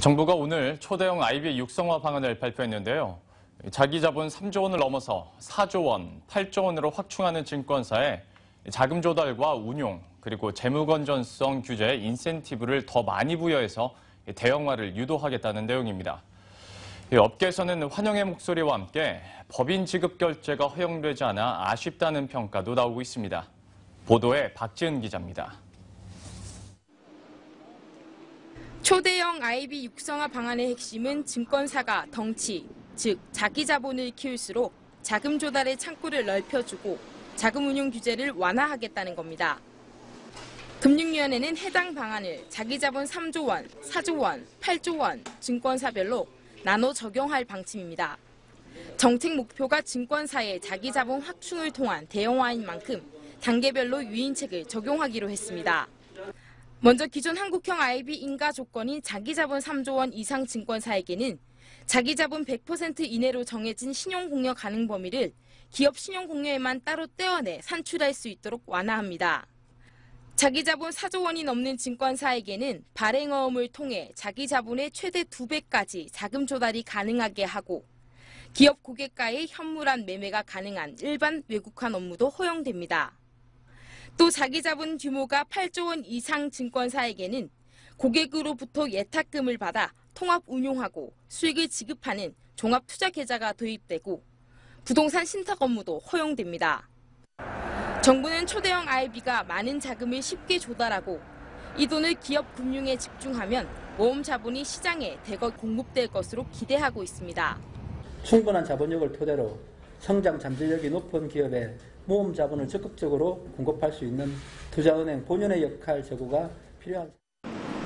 정부가 오늘 초대형 IB 육성화 방안을 발표했는데요. 자기 자본 3조 원을 넘어서 4조 원, 8조 원으로 확충하는 증권사에 자금 조달과 운용, 그리고 재무 건전성 규제 인센티브를 더 많이 부여해서 대형화를 유도하겠다는 내용입니다. 업계에서는 환영의 목소리와 함께 법인 지급 결제가 허용되지 않아 아쉽다는 평가도 나오고 있습니다. 보도에 박지은 기자입니다. 초대형 IB 육성화 방안의 핵심은 증권사가 덩치, 즉 자기 자본을 키울수록 자금 조달의 창구를 넓혀주고 자금 운용 규제를 완화하겠다는 겁니다. 금융위원회는 해당 방안을 자기 자본 3조 원, 4조 원, 8조 원 증권사별로 나눠 적용할 방침입니다. 정책 목표가 증권사의 자기 자본 확충을 통한 대형화인 만큼 단계별로 유인책을 적용하기로 했습니다. 먼저 기존 한국형 IB 인가 조건인 자기자본 3조 원 이상 증권사에게는 자기자본 100% 이내로 정해진 신용공여 가능 범위를 기업 신용공여에만 따로 떼어내 산출할 수 있도록 완화합니다. 자기자본 4조 원이 넘는 증권사에게는 발행어음을 통해 자기자본의 최대 2배까지 자금 조달이 가능하게 하고 기업 고객과의 현물한 매매가 가능한 일반 외국환 업무도 허용됩니다. 또 자기 자본 규모가 8조 원 이상 증권사에게는 고객으로부터 예탁금을 받아 통합 운용하고 수익을 지급하는 종합 투자 계좌가 도입되고 부동산 신탁 업무도 허용됩니다. 정부는 초대형 IB가 많은 자금을 쉽게 조달하고 이 돈을 기업 금융에 집중하면 모험 자본이 시장에 대거 공급될 것으로 기대하고 있습니다. 충분한 자본력을 토대로 성장 잠재력이 높은 기업에 모험 자본을 적극적으로 공급할 수 있는 투자은행 본연의 역할 제고가 필요합니다.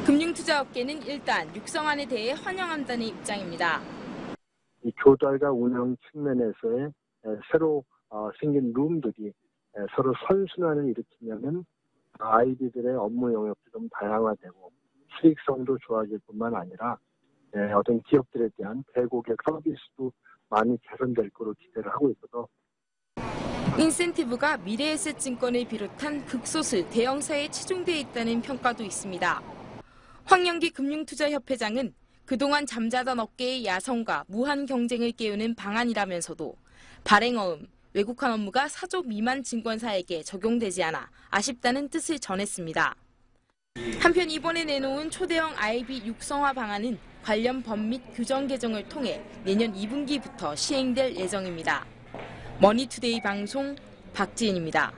금융투자업계는 일단 육성안에 대해 환영한다는 입장입니다. 이 조달과 운영 측면에서의 새로 어, 생긴 룸들이 서로 선순환을 일으키려면 아이디들의 업무 영역도 좀 다양화되고 수익성도 좋아질 뿐만 아니라 어떤 기업들에 대한 대고객 서비스도 많이 개선될 거로 기대를 하고 있어서 인센티브가 미래에셋증권을 비롯한 극소수 대형사에 치중돼 있다는 평가도 있습니다. 황영기 금융투자협회장은 그동안 잠자던 업계의 야성과 무한 경쟁을 깨우는 방안이라면서도 발행어음, 외국환 업무가 사조 미만 증권사에게 적용되지 않아 아쉽다는 뜻을 전했습니다. 한편 이번에 내놓은 초대형 IB 육성화 방안은 관련 법 및 규정 개정을 통해 내년 2분기부터 시행될 예정입니다. 머니투데이 방송 박지은입니다.